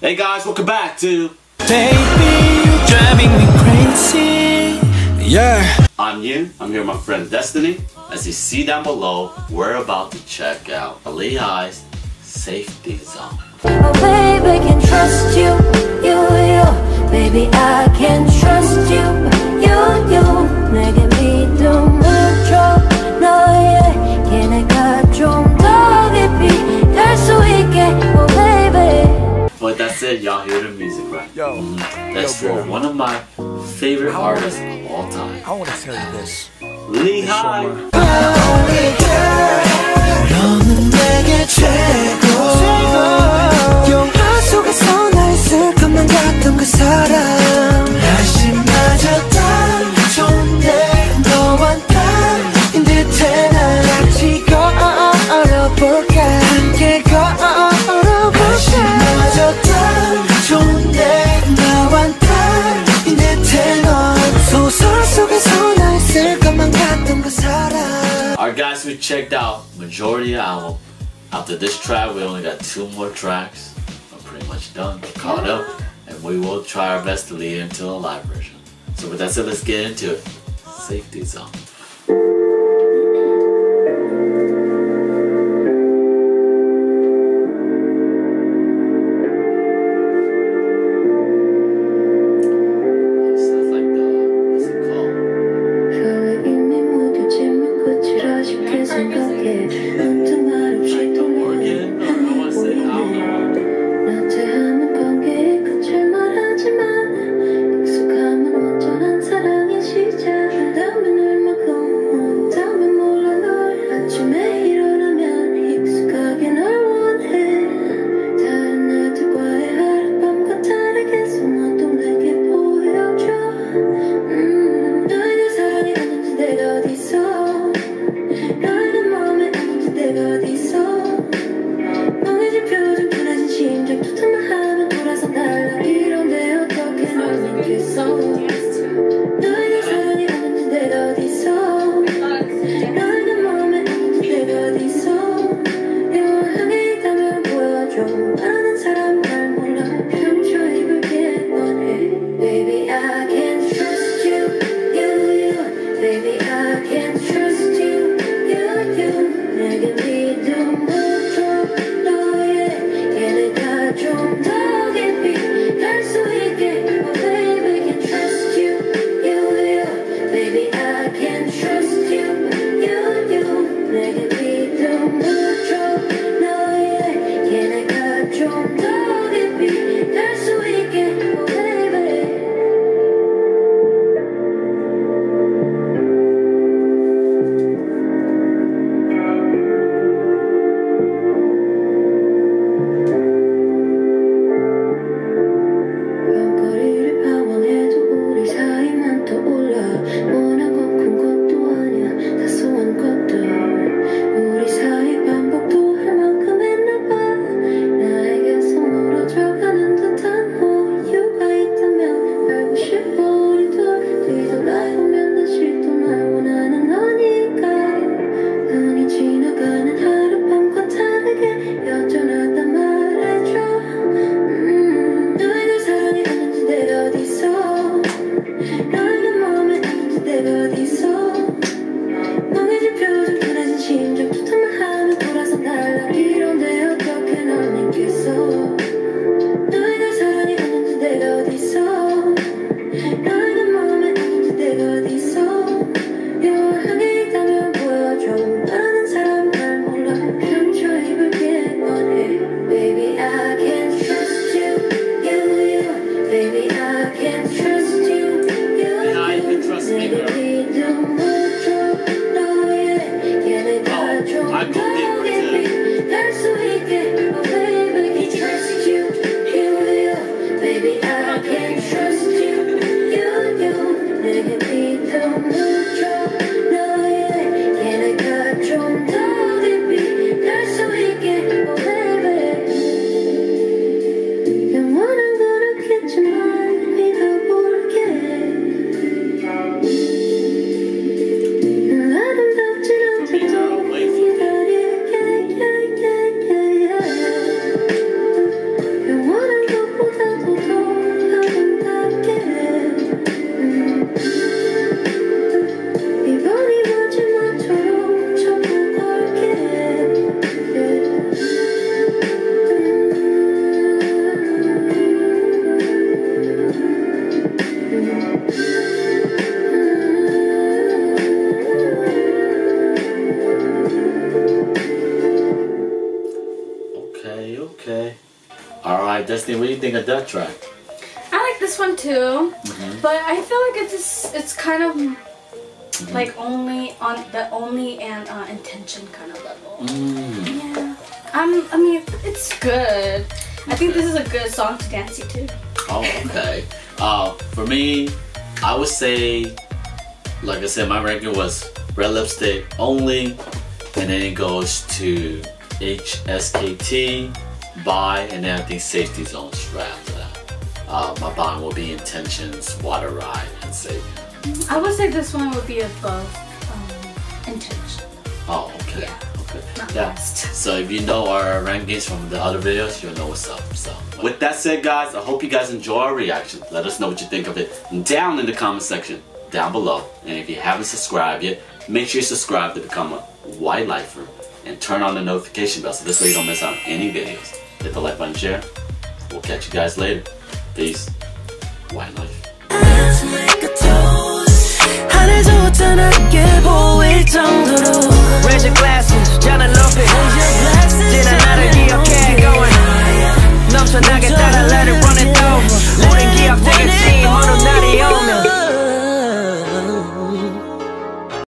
Hey guys, welcome back to Baby, driving me crazy Yeah. I'm Yoon, I'm here with my friend Destiny. As you see down below, we're about to check out Lee Hi's Safety Zone. Oh, baby, y'all hear the music right. Yo, mm -hmm. that's yo, one of my favorite wanna, artists of all time. I want to tell you this. Lee Hi. guys we checked out majority of the album. After this track, we only got two more tracks. We're pretty much done, caught up, and we will try our best to lead into a live version. So with that said, let's get into it. Safety zone. 后面的剧。Destiny, what do you think of that track? I like this one too, Mm-hmm. but I feel like it's it's kind of like only on the only and uh, intention kind of level. Mm. Yeah. Um, I mean, it's good. I think this is a good song to dance to. Oh, okay. Uh, for me, I would say, like I said, my ranking was Red Lipstick only, and then it goes to HSKT, Bye, and think Safety Zones right after that. Uh, my bond will be Intentions, Water Ride, and Savior. I would say this one would be above um, intention, Oh, okay. Yeah. Okay. not Yeah. best. So if you know our rankings from the other videos, you'll know what's up. So with that said, guys, I hope you guys enjoy our reaction. Let us know what you think of it down in the comment section down below. And if you haven't subscribed yet, make sure you subscribe to become a Y Lifer and turn on the notification bell so this way you don't miss out on any videos. Hit the like button, share. We'll catch you guys later. Peace. Y Life.